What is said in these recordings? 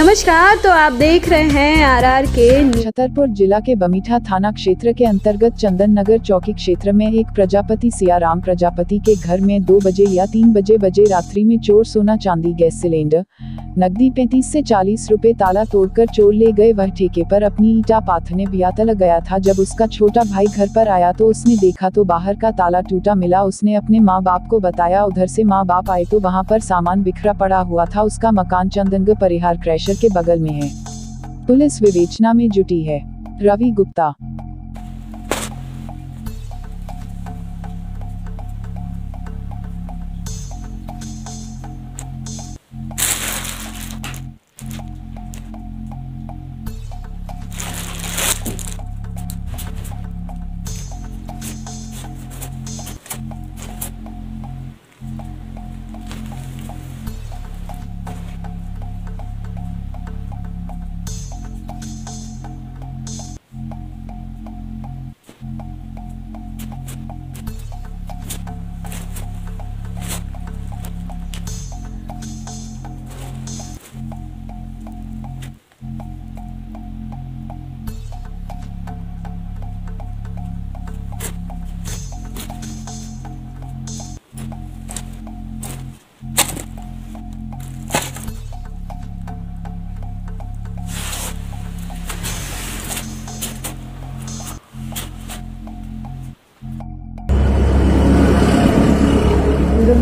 नमस्कार तो आप देख रहे हैं आरआर के छतरपुर जिला के बमीठा थाना क्षेत्र के अंतर्गत चंदन नगर चौकी क्षेत्र में एक प्रजापति सियाराम प्रजापति के घर में दो बजे या तीन बजे बजे रात्रि में चोर सोना चांदी गैस सिलेंडर नकदी पैंतीस से चालीस रुपए ताला तोड़कर चोर ले गए। वह ठेके पर अपनी ईटा पाथने बियातल गया था। जब उसका छोटा भाई घर पर आया तो उसने देखा तो बाहर का ताला टूटा मिला। उसने अपने माँ बाप को बताया, उधर से माँ बाप आए तो वहाँ पर सामान बिखरा पड़ा हुआ था। उसका मकान चंदनग परिहार क्रैशर के बगल में है। पुलिस विवेचना में जुटी है। रवि गुप्ता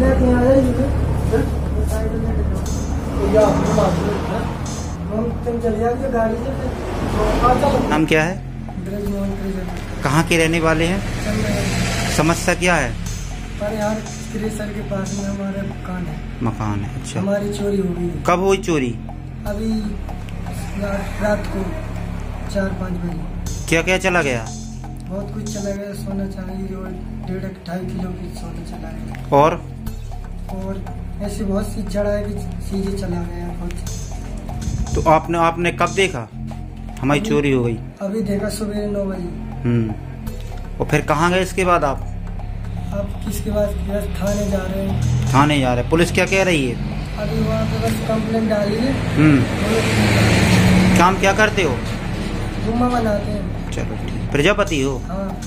आ जाइए नाम क्या है? कहाँ के रहने वाले हैं? समस्या क्या है? पर यार के पास में हमारे मकान है। मकान है अच्छा। हमारी चोरी हो गई कब हुई चोरी? अभी रात रात को चार पाँच बजे। क्या क्या चला गया? बहुत कुछ चला गया सोना चाहिए और डेढ़ ढाई किलो की सोना चला गया। और? और ऐसी बहुत सी चढ़ाई की चीज़ें चला गया बहुत तो आपने आपने कब देखा? हमारी चोरी हो गई। अभी देखा सुबह नौ बजे। हम्म। और फिर कहाँ गए इसके बाद आप? अब किसके बाद थाने जा रहे हैं। थाने जा रहे हैं। पुलिस क्या कह रही है? अभी वहाँ पे बस कंप्लेंट डाली है। हम्म। काम क्या करते हो? बनाते हैं। चलो प्रजापति हो? हाँ।